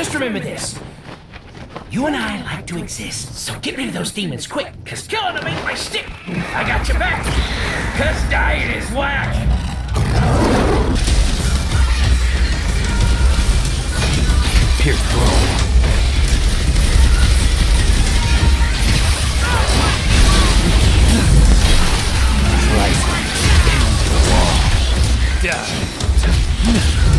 Just remember this. You and I like to exist, so get rid of those demons quick, cause killing them ain't my stick. I got your back, cause dying is whack. Here, throw. Die.